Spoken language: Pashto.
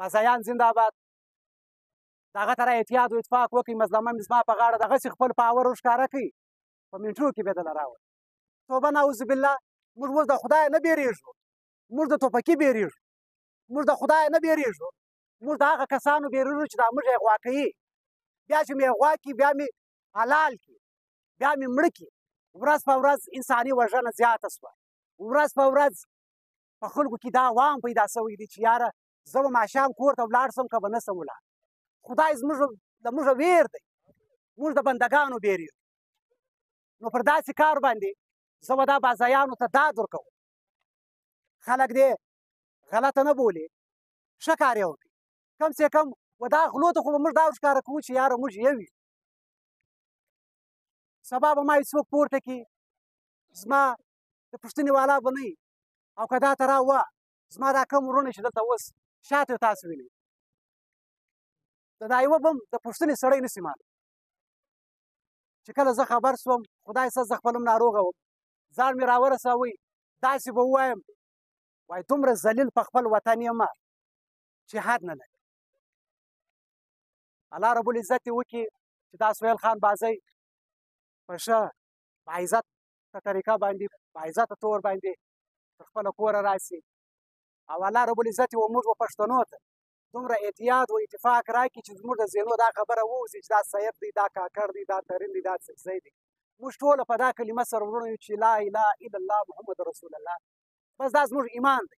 مزایان زنده آباد دغه تر اتحاد او اتفاق وکړي مظلومه مې زما په غاړه دغه چې خپل پاور وښکاره کړي په منټو کې به دل راوړ توبه نعوذ بالله موږ اوس د خدای نه بیریږو موږ د توپکی بیریږو موږ د خدای نه بیریږو موږ د هغه کسانو بیریږو چې دا موږ یې غوا کوي بیا چې مې غوا کی بیا مې حلال کی بیا مې مړ کی ورځ په ورځ انساني وژنه زیاته شوه ورځ په ورځ په خلکو کې دا وام پیدا شوی دی چې یاره زه به ماښام کور ته ولاړ سم که به نه سم ولاړ خدای زموږ د موږ ویر دی موږ د بندګانو بیر یو نو پر داسې کار باندې زه به دا بازایانو ته داد ورکوم خلک دې غلطه نه بولي ښه کار یې وکړي کم سې کم و دا غلو ته خو به موږ دا ورښکاره کوو چې یاره موږ یو یو سبا به ما یې څوک پورته کړي زما د پوښتنې والا به نه او که دا ترا وه زما دا کم ورونه چې دلته اوس شاته تاسو وینئ د دا یوه بم د پوښتنې سړی نسی معلوم چې کله زه خبر سوم خدای سره زه خپل هم ناروغه وم ځان مې راورساوی داسې به ووایم وای دومره ذلیل په خپل وطن یم چې حد نه لري الله رب العزت وکړي چې دا سویل خان بازی په ښه باعزت په طریقه باندې باعزته تور باندې خپل کور راسي او الله رب العزت و موږ پښتنو ته دومره اعتیاد او اتفاق راکړي چې زموږ د ذهنو دا خبره ووځي چې دا سید دی دا کاکړ دی دا ترین دی دا سکزی دی موږ ټول په دا کلمه سره وروڼو یو چې لا اله الا الله محمد رسول الله بس دا زموږ ایمان دی